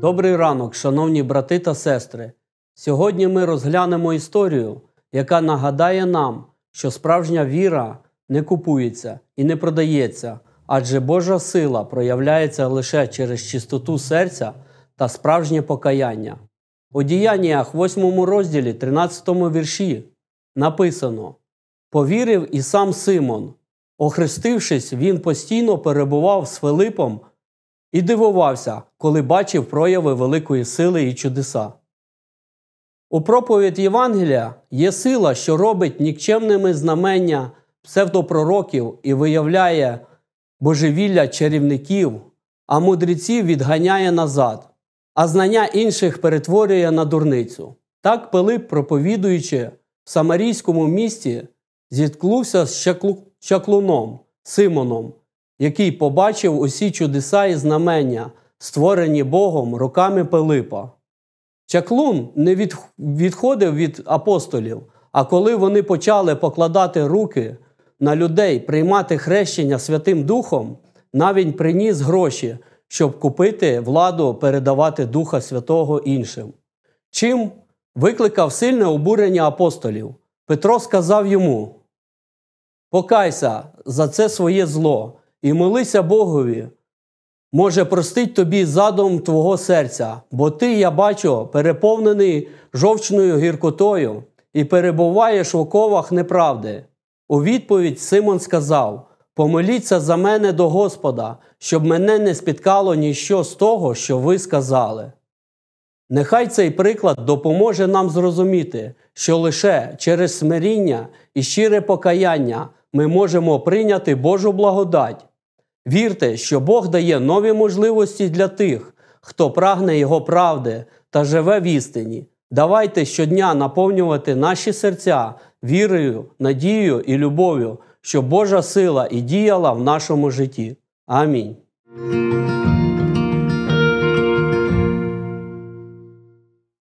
Добрий ранок, шановні брати та сестри. Сьогодні ми розглянемо історію, яка нагадає нам, що справжня віра не купується і не продається, адже Божа сила проявляється лише через чистоту серця та справжнє покаяння. У діяннях 8 розділі 13 вірші написано: Повірив і сам Симон. Охрестившись, він постійно перебував з Филипом і дивувався, коли бачив прояви великої сили і чудеса. У проповідь Євангелія є сила, що робить нікчемними знамення псевдопророків і виявляє божевілля чарівників, а мудреців відганяє назад, а знання інших перетворює на дурницю. Так Пилип, проповідуючи в Самарійському місті, зіткнувся з чаклуном Симоном, який побачив усі чудеса і знамення, створені Богом руками Пилипа. Чаклун не відходив від апостолів, а коли вони почали покладати руки на людей, приймати хрещення Святим Духом, навіть приніс гроші, щоб купити владу передавати Духа Святого іншим. Чим викликав сильне обурення апостолів. Петро сказав йому: Покайся за це своє зло і молися Богові. Може, простить тобі задум твого серця, бо ти, я бачу, переповнений жовчною гіркотою і перебуваєш в оковах неправди. У відповідь Симон сказав: Помоліться за мене до Господа, щоб мене не спіткало ніщо з того, що ви сказали. Нехай цей приклад допоможе нам зрозуміти, що лише через смиріння і щире покаяння ми можемо прийняти Божу благодать. Вірте, що Бог дає нові можливості для тих, хто прагне Його правди та живе в істині. Давайте щодня наповнювати наші серця вірою, надією і любов'ю, щоб Божа сила і діяла в нашому житті. Амінь.